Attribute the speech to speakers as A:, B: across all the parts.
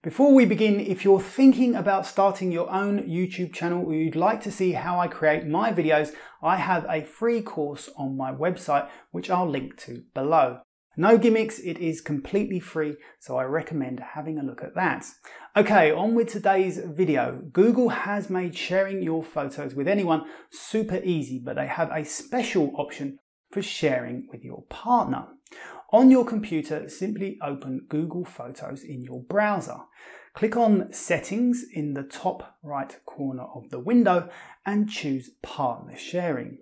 A: Before we begin, if you're thinking about starting your own YouTube channel or you'd like to see how I create my videos, I have a free course on my website which I'll link to below. No gimmicks, it is completely free, so I recommend having a look at that. Okay, on with today's video. Google has made sharing your photos with anyone super easy, but they have a special option for sharing with your partner. On your computer, simply open Google Photos in your browser. Click on Settings in the top right corner of the window and choose Partner Sharing.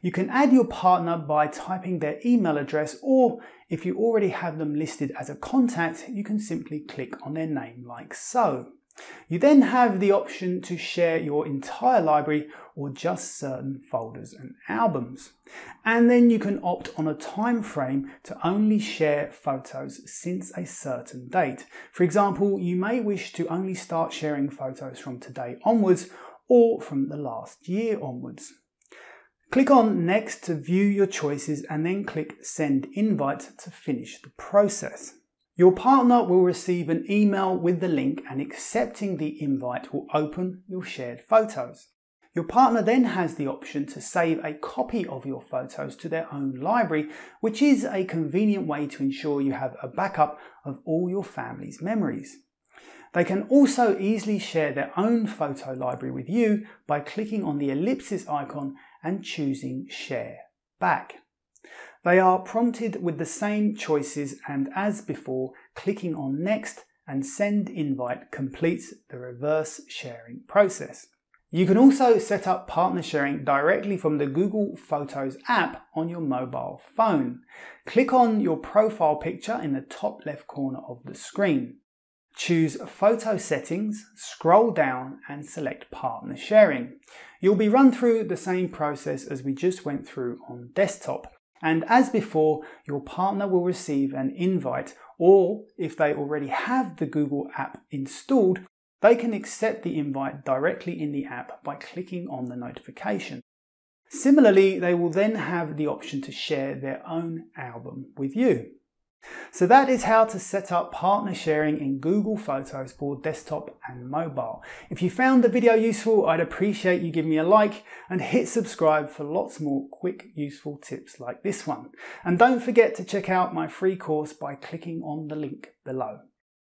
A: You can add your partner by typing their email address or if you already have them listed as a contact, you can simply click on their name like so. You then have the option to share your entire library or just certain folders and albums. And then you can opt on a time frame to only share photos since a certain date. For example, you may wish to only start sharing photos from today onwards or from the last year onwards. Click on Next to view your choices and then click Send Invite to finish the process. Your partner will receive an email with the link and accepting the invite will open your shared photos. Your partner then has the option to save a copy of your photos to their own library, which is a convenient way to ensure you have a backup of all your family's memories. They can also easily share their own photo library with you by clicking on the ellipsis icon and choosing Share Back. They are prompted with the same choices and as before, clicking on Next and Send Invite completes the reverse sharing process. You can also set up partner sharing directly from the Google Photos app on your mobile phone. Click on your profile picture in the top left corner of the screen. Choose Photo Settings, scroll down and select Partner Sharing. You'll be run through the same process as we just went through on desktop. And as before, your partner will receive an invite, or if they already have the Google app installed, they can accept the invite directly in the app by clicking on the notification. Similarly, they will then have the option to share their own album with you. So that is how to set up partner sharing in Google Photos for desktop and mobile. If you found the video useful, I'd appreciate you giving me a like and hit subscribe for lots more quick, useful tips like this one. And don't forget to check out my free course by clicking on the link below.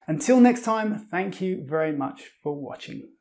A: Until next time, thank you very much for watching.